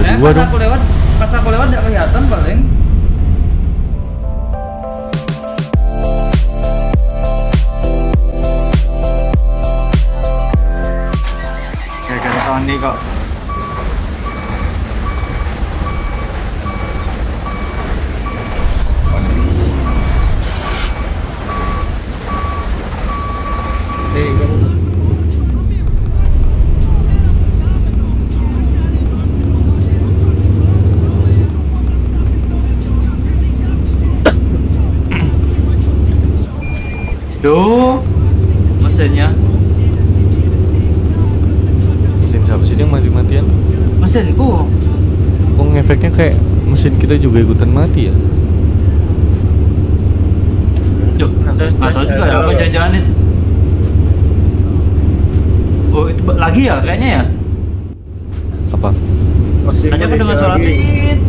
ada eh, dua pas dong. aku lewat pas aku lewat nggak kelihatan paling gara-gara Tony kok Duh, mesinnya, Mesin siapa sih yang mati-matian? mesinku. Kok ngefeknya kayak mesin kita juga ikutan mati ya? Duh, nggak tahu juga ya apa jangan itu. Oh itu lagi ya kayaknya ya. Apa? Masih Tadi aku dengar suara lagi. tit.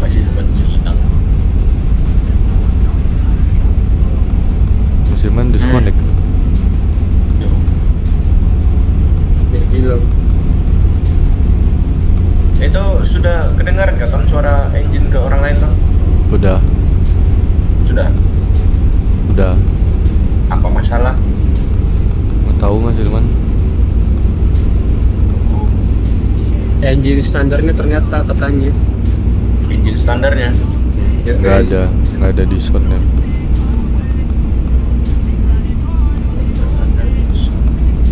masih masih hilang Mesin disconnect. Hilang. itu sudah kedengaran nggak kan suara engine ke orang lain bang Udah, sudah udah. apa masalah Nggak tahu nggak sih teman? Engine standarnya ternyata katanya. engine standarnya Ya, Nggak ada, nggak ada diskonnya.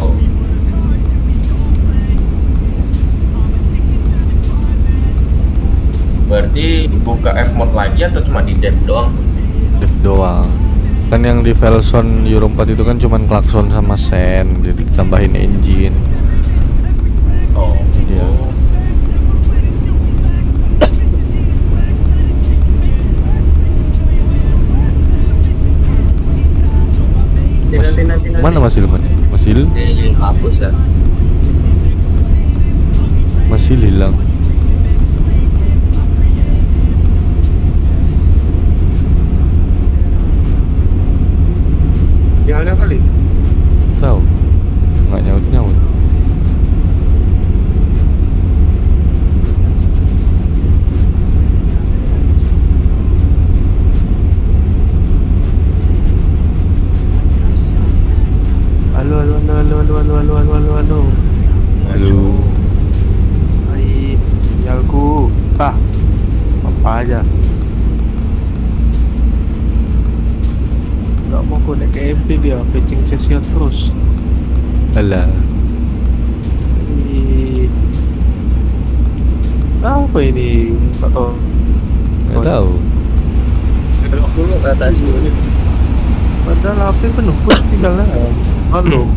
oh berarti buka F mode lagi atau cuma di dev doang Dev doang. Kan yang di Velson Euro 4 itu kan cuman klakson sama sen, jadi tambahin engine. oh Iya. Nanti, Mas- nanti, nanti, nanti. Mana Mas Ilman? Mas Il? Ini hapus ya. Masih hilang. olha ali. Apa ini? Gak tahu. Nggak tahu. Belok dulu ke atas dulu. Padahal HP penuh pun tinggal lah. Halo.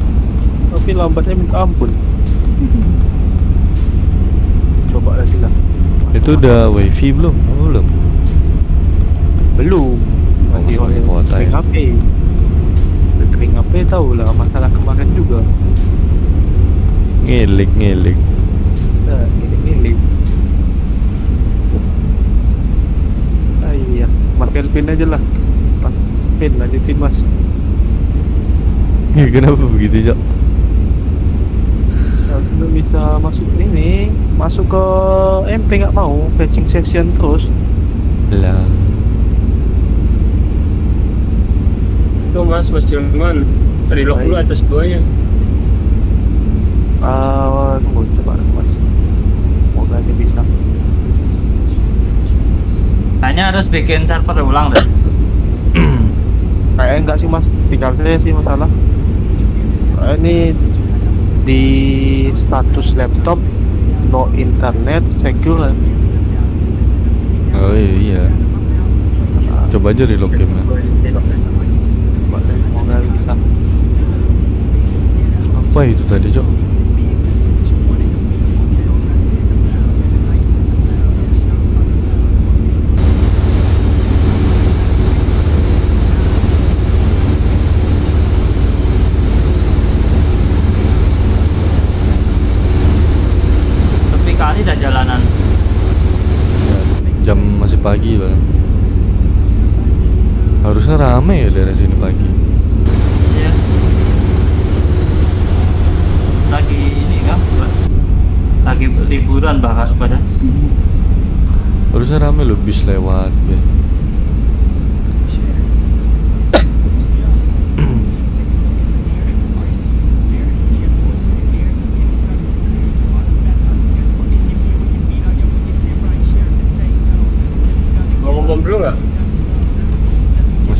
Tapi lambatnya minta ampun. Coba lagi lah. Itu udah wifi belum? Oh, belum. Belum. Masih Oh, masih oleh kuota ya. HP. Kering HP tahu lah masalah kemarin juga. Ngilik ngilik. Nah, ini milik. Ah iya, Kelvin aja lah. Kelvin lanjutin Mas. Ya, kenapa begitu, Cok? Ya, belum bisa masuk ini, masuk ke MP nggak mau, patching section terus. Lah. Tuh mas, mas Jerman Relock dulu atas duanya Ah, tunggu coba Mas. Semoga aja bisa. Kayaknya harus bikin server ulang deh. Kayaknya enggak sih Mas, tinggal saya sih masalah. Ini di status laptop no internet secure. Oh iya. Coba aja game deh, Semoga bisa. Apa itu tadi, Cok? jam masih pagi bang harusnya ramai ya dari sini pagi. Iya. Lagi ini kan bos lagi liburan bahas pada harusnya ramai loh bis lewat ya.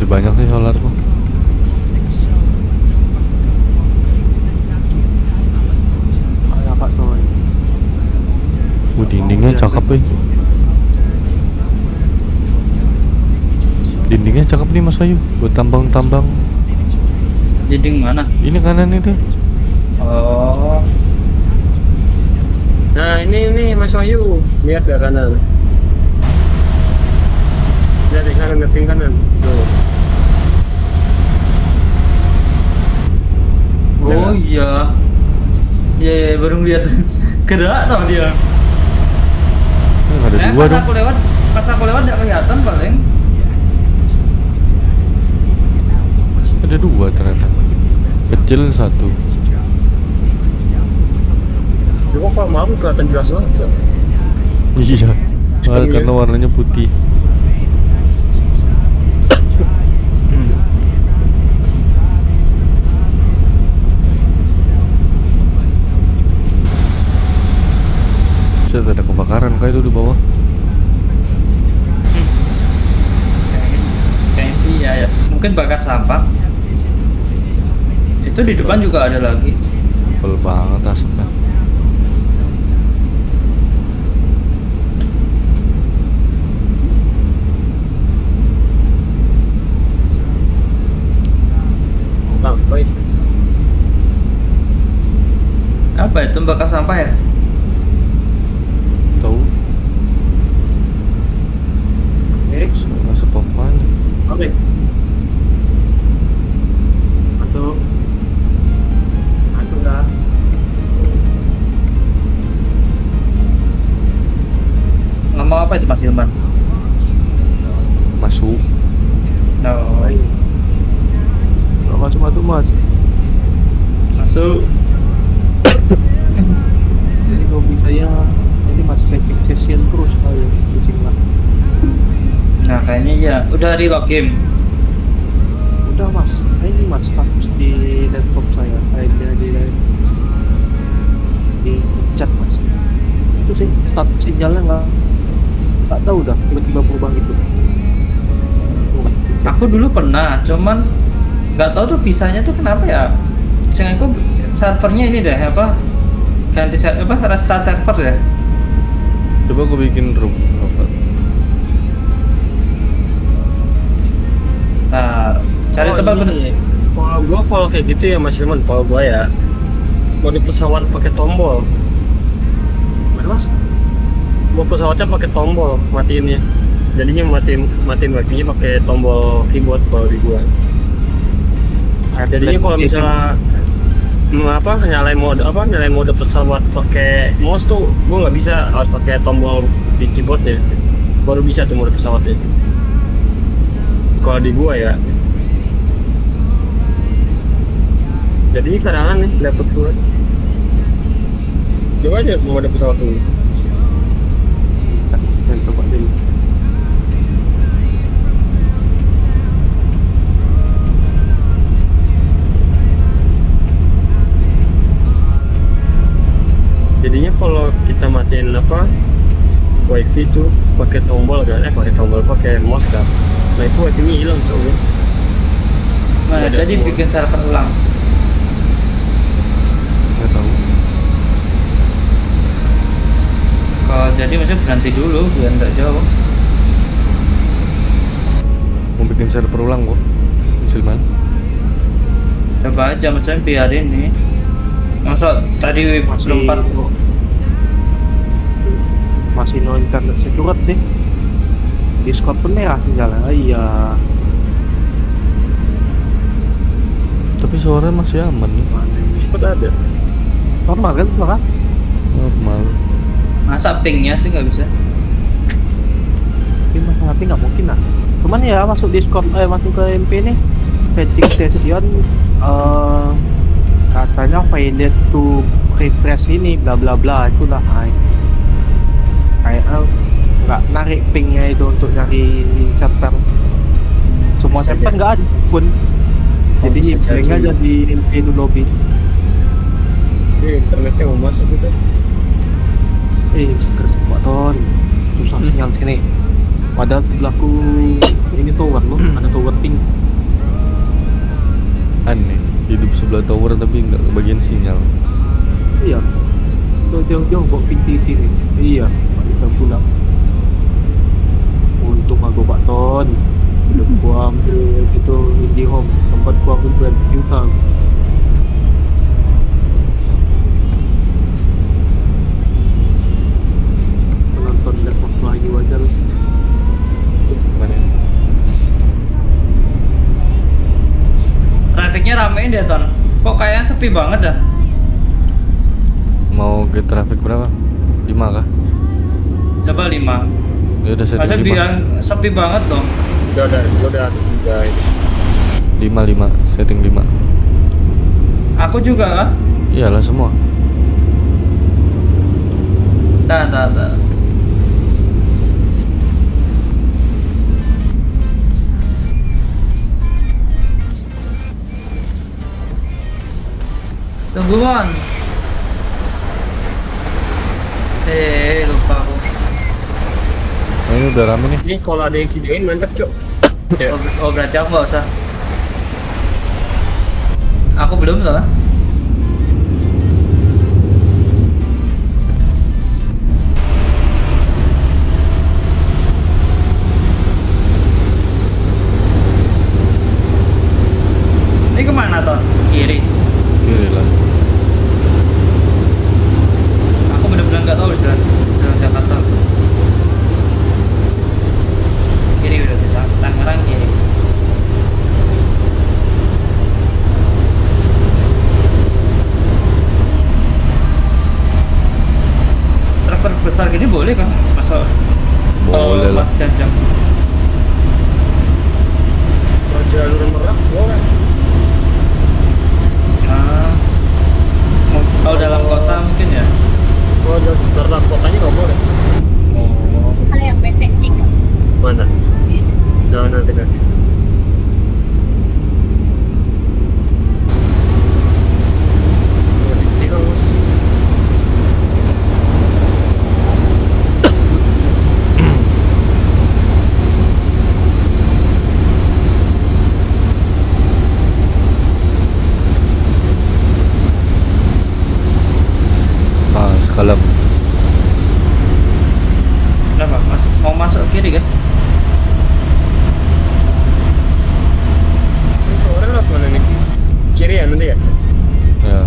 Masih banyak sih solar kok. Kayak apa tuh? Uh, dindingnya cakep ya. Dindingnya cakep nih Mas Ayu buat tambang-tambang. dinding mana Ini kanan itu. oh Nah ini ini Mas Wahyu lihat ke kanan. Lihat di kanan ke kanan. Tuh. Oh iya iya iya, baru ngeliat gerak sama dia Eh, ada eh, dua pas dong. aku lewat pas aku lewat nggak kelihatan paling Ada dua ternyata. Kecil satu. Coba kalau malam kelihatan jelas banget. Iya. Karena ya? warnanya putih. Set ada kebakaran kayak itu di bawah. kayaknya sih ya, ya. Mungkin bakar sampah. Itu di depan juga ada lagi. Tebel banget asapnya. Apa itu bakar sampah ya Tahu? Eh, Masuk apaan? Oke. Satu. Satu lah. ngomong apa itu Mas Hilman Masuk. no Gak masuk masuk mas. masuk Jadi hobi saya ini mas tracking session terus saya pusing lah. Nah kayaknya ya udah reload game Udah mas, Nah, ini mas status di laptop saya, filenya di di chat mas. Itu sih status sinyalnya nggak nggak tahu dah tiba-tiba berubah gitu. aku dulu pernah cuman nggak tahu tuh pisahnya tuh kenapa ya? Sehingga aku servernya ini deh apa? Ganti apa? Restart server ya Coba aku bikin room. Cari Oh, tempat bener Kalau gua kalau kayak gitu ya Mas Hilman, kalau gua ya mau di pesawat pakai tombol. Mana mas? Mau pesawatnya pakai tombol matiinnya. Jadinya matiin matiin wifi-nya pakai tombol keyboard kalau di gua. Jadinya kalau misalnya mau apa nyalain mode apa nyalain mode pesawat pakai mouse tuh gua nggak bisa harus pakai tombol di keyboardnya baru bisa tuh mode pesawatnya kalau di gua ya jadi kadang nih laptop gua coba aja mode pesawat dulu. Dan coba dulu. jadinya kalau kita matiin apa wifi tuh pakai tombol kan? Eh pakai tombol pakai mouse kan? Nah itu wifi nya hilang coba nah, Ada jadi semua. bikin server ulang Nggak tahu. Kalau jadi maksudnya berhenti dulu biar nggak jauh Mau bikin server ulang kok. Silman. coba aja maksudnya biar ini masa tadi Masih lompat masih no internet securet nih. Discord pun merah sinyalnya. Ah, iya. Tapi suaranya masih aman nih. mana Discord ada Normal kan suara? Normal. Masa pingnya sih nggak bisa Tapi mas HP nggak mungkin lah. Cuman ya masuk Discord, eh masuk ke MP nih. Fetching session eh katanya failed to refresh ini bla bla bla itulah. Ay. KL nggak narik pingnya itu untuk nyari server semua Bisa server nggak ada pun Oh, jadi bisa ping jadi. aja di di lobby Ini internetnya mau masuk gitu. Eh Pak Ton. Susah Hmm. sinyal sini. Padahal sebelahku ini tower loh ada tower ping Aneh, hidup sebelah tower tapi nggak kebagian sinyal. iya. Tuh jauh-jauh kok ping titik nih iya kita pulang. Untung aku Pak Ton. Belum gua ambil itu IndiHome. Tempat gua ambil berapa juta Trafficnya ramein deh ton. Kok kayaknya sepi banget dah. Mau get traffic berapa? 5 kah? Coba 5 Ya udah Masa setting bilang sepi banget dong. Udah udah udah udah ini. 5 5 5 setting 5. Aku juga kan? Iyalah semua. Tak, tak, tak. Tunggu mon. Eh, lupa aku. Nah, ini udah rame nih. Ini kalau ada yang sediain mantap cok. Oh, oh berarti aku nggak usah. Aku belum soalnya. Ini ke mana toh? Kiri. Kiri lah. Aku benar-benar nggak tahu jalan jalan Jakarta. Kiri udah kita Tangerang kiri. Traktor besar gini boleh kan? Masa Boleh lah. jam-jam. Kalau jalur merak boleh. Nah, mau- kalau dalam kota mungkin ya. Kalau jalur dalam kotanya nggak boleh. Oh, Hal yang basic juga. Mana? Jangan nanti nanti. Tinggal mas. Ah, sekalam. kenapa? Mas, mau masuk kiri kan? Ini orang lewat mana nih? Kiri ya nanti ya? Ya.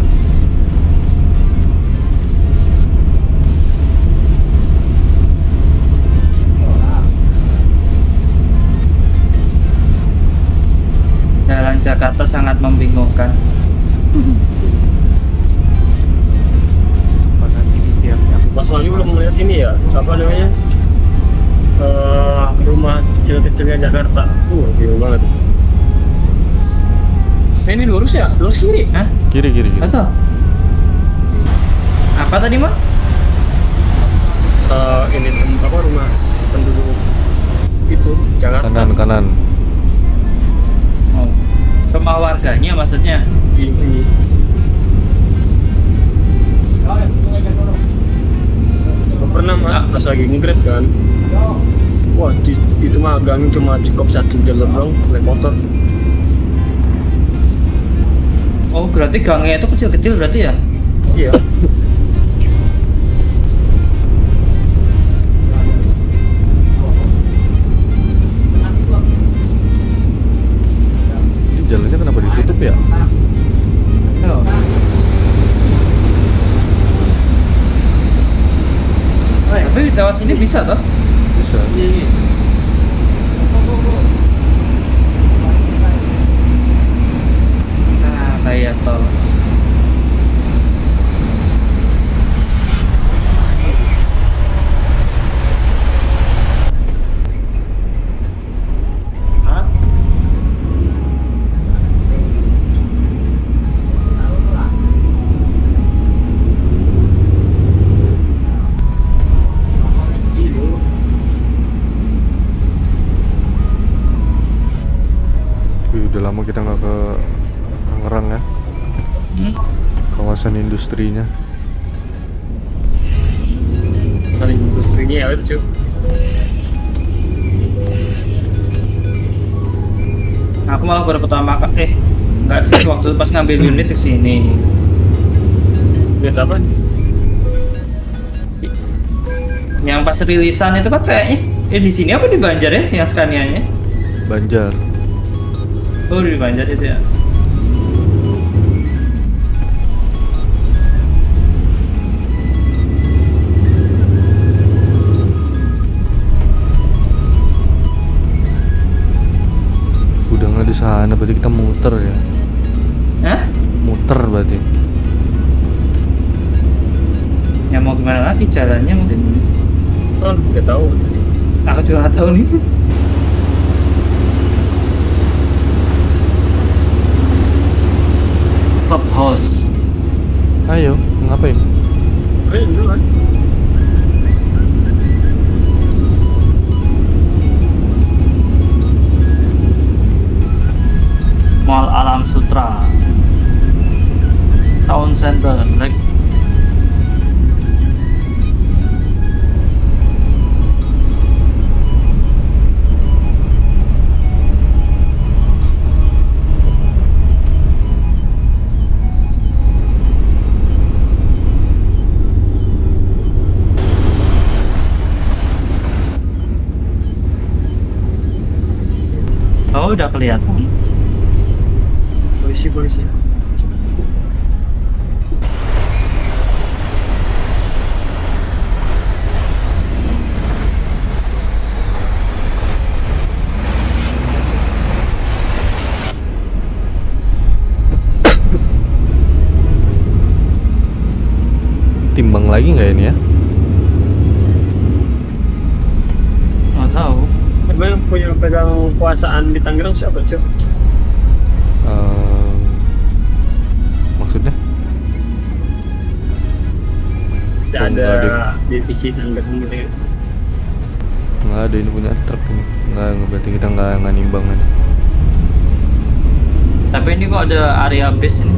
Jalan Jakarta sangat membingungkan. Mas Wali belum melihat ini ya? Apa namanya? Eh, rumah kecil-kecilnya Jakarta. Uh, bingung banget. Eh, ini lurus ya? Lurus kiri? Hah? Kiri kiri kiri. Betul. Apa tadi, Mak? Eh, ini apa rumah penduduk itu Jakarta. Kanan kanan. Rumah warganya maksudnya. Gak pernah mas, pas lagi nge-grab kan. Wah, di- itu mah gang cuma cukup satu jalur dong, naik motor. Oh, berarti gangnya itu kecil-kecil berarti ya? Iya ditutup ya? Oh. Oh, ya, tapi lewat sini bisa toh? Bisa. Nah, kayak tol. Hah? Lama kita nggak ke Tangerang ya Hmm? kawasan industrinya Kali industrinya ya cuy. Aku malah baru pertama eh enggak sih waktu pas ngambil unit ke sini. Lihat apa? Yang pas rilisan itu kan kayaknya eh di sini apa di Banjar ya yang Scania-nya? Banjar Oh di Banjar itu ya. udah di sana berarti kita muter ya Hah? muter berarti Ya mau gimana lagi jalannya mungkin. Oh, nggak tahu. Aku juga nggak tahu nih. Ayo ngapain dulu kan. Kelihatan. Polisi, polisi. timbang lagi nggak ini ya Nggak tahu. Emang yang punya kekuasaan di Tangerang siapa cuy? Ehm, maksudnya Tidak ada ada. divisi Tangerang gitu ya. nggak ada ini punya truk ini nggak nggak, berarti kita nggak nggak nimbang ini Tapi ini kok ada area base ini.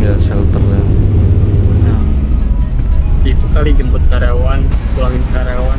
ya shelter ya Nah, Itu kali jemput karyawan, pulangin karyawan.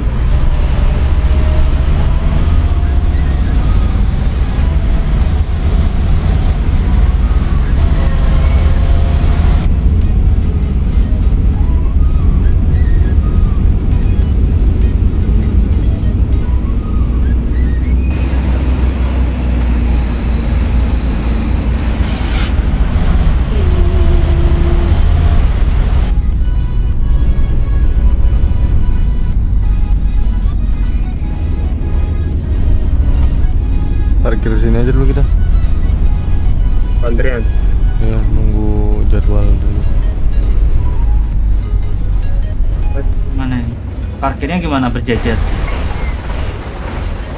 Sini aja dulu kita Antrian. ya nunggu jadwal dulu mana ini? Parkirnya gimana berjajar?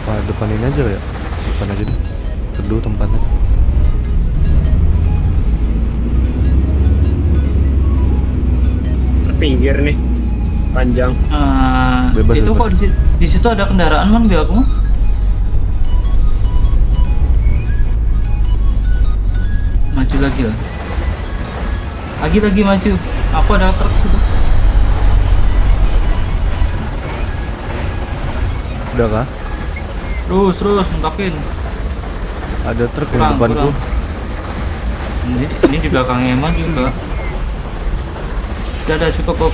Apa depan ini aja ya? Depan aja deh. Teduh tempatnya. Terpinggir nih. Panjang. Eh, Bebas, itu bebas. kok di, di situ ada kendaraan man biar aku maju lagi lah. Lagi lagi maju. Aku ada truk situ. Udah kah? terus terus mentapin Ada truk di depanku. ini, ini di belakang Eman juga udah ada cukup kok